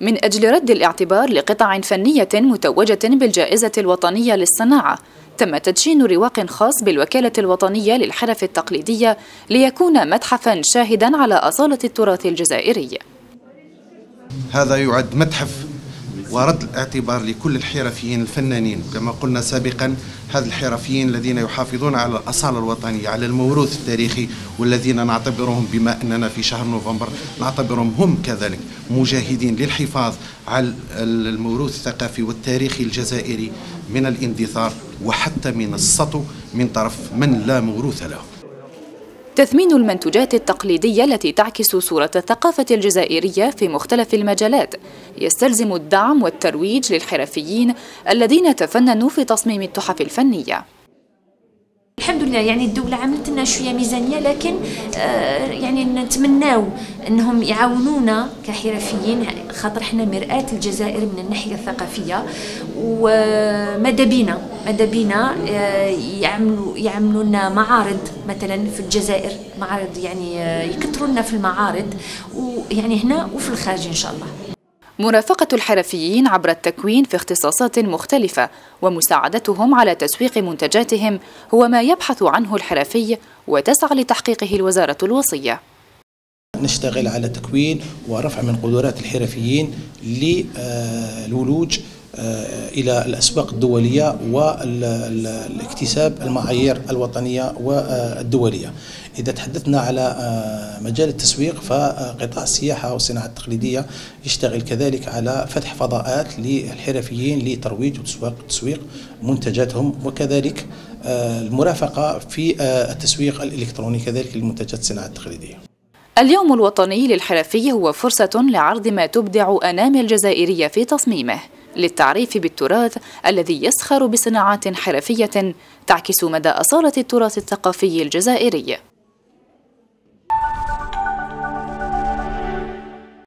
من أجل رد الاعتبار لقطع فنية متوجة بالجائزة الوطنية للصناعة تم تدشين رواق خاص بالوكالة الوطنية للحرف التقليدية ليكون متحفا شاهدا على أصالة التراث الجزائري. هذا يعد متحف ورد الاعتبار لكل الحرفيين الفنانين. كما قلنا سابقا هذا الحرفيين الذين يحافظون على الأصالة الوطنية على الموروث التاريخي والذين نعتبرهم بما أننا في شهر نوفمبر نعتبرهم هم كذلك مجاهدين للحفاظ على الموروث الثقافي والتاريخي الجزائري من الاندثار وحتى من السطو من طرف من لا موروث له. تثمين المنتوجات التقليدية التي تعكس صورة الثقافة الجزائرية في مختلف المجالات. يستلزم الدعم والترويج للحرفيين الذين تفننوا في تصميم التحف الفنية. لله يعني الدولة عملت لنا شوية ميزانية لكن آه يعني نتمناو إنهم يعاونونا كحرفيين خاطر إحنا مرآة الجزائر من الناحية الثقافية. وماذا بينا؟ ماذا بينا؟ آه يعملوا يعملوا لنا معارض مثلا في الجزائر معارض يعني آه يكثروا لنا في المعارض. ويعني هنا وفي الخارج إن شاء الله. مرافقة الحرفيين عبر التكوين في اختصاصات مختلفة ومساعدتهم على تسويق منتجاتهم هو ما يبحث عنه الحرفي وتسعى لتحقيقه الوزارة الوصية. نشتغل على تكوين ورفع من قدرات الحرفيين للولوج آه، إلى الاسواق الدولية والاكتساب المعايير الوطنية والدولية. إذا تحدثنا على آه، مجال التسويق فقطاع السياحة والصناعة التقليدية يشتغل كذلك على فتح فضاءات للحرفيين لترويج وتسويق منتجاتهم وكذلك آه، المرافقة في التسويق الإلكتروني كذلك للمنتجات الصناعة التقليدية. اليوم الوطني للحرفي هو فرصة لعرض ما تبدع أنامي الجزائرية في تصميمه للتعريف بالتراث الذي يسخر بصناعات حرفية تعكس مدى أصالة التراث الثقافي الجزائري.